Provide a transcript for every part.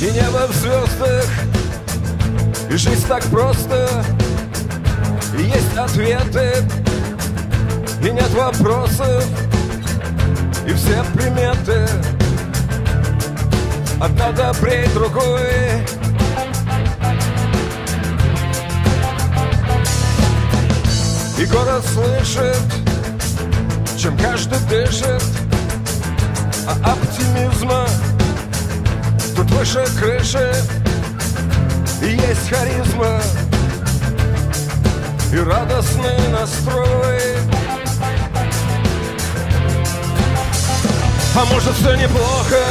И небо в звездах И жизнь так просто. И есть ответы. И нет вопросов. И все приметы. Одна добрей другой И город слышит, чем каждый дышит, а оптимизма Тут выше крыши есть харизма И радостный настрой. А может все неплохо?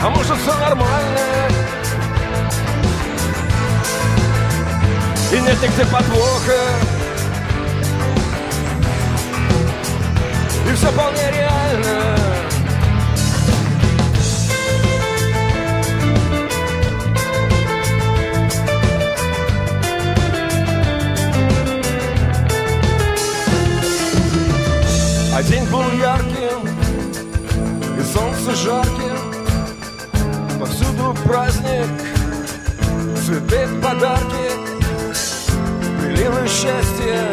А может все нормально? И нет нигде подвоха день был ярким И солнце жарким. Повсюду праздник Цветы, подарки Приливы счастья.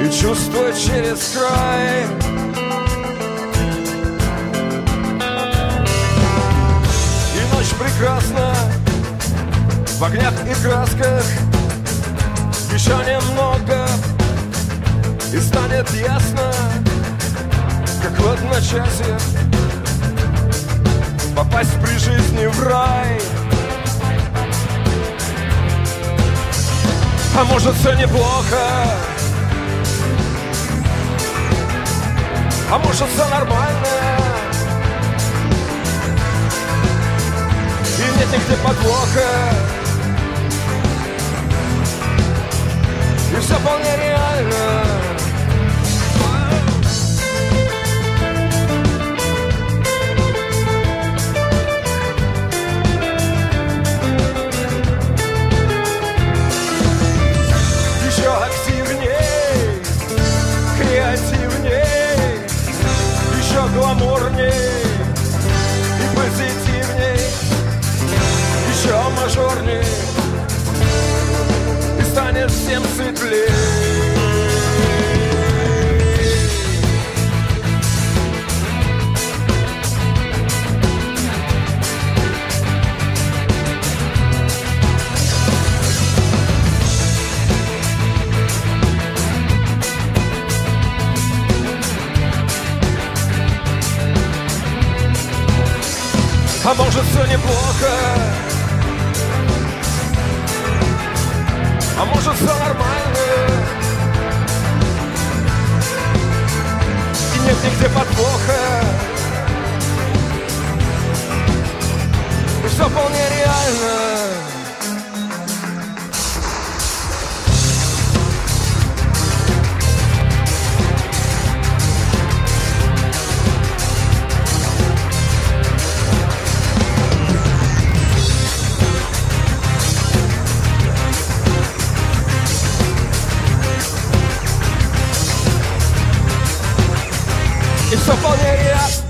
И чувства через край. И ночь прекрасна В огнях и красках Еще немного и станет ясно, как в одночасье Попасть при жизни в рай. А может все неплохо? А может все нормально? И нет нигде подвоха. И все вполне реально и станет всем светлей. А может все неплохо А может все нормально? И нет нигде подвоха. И все вполне реально И все вполне реально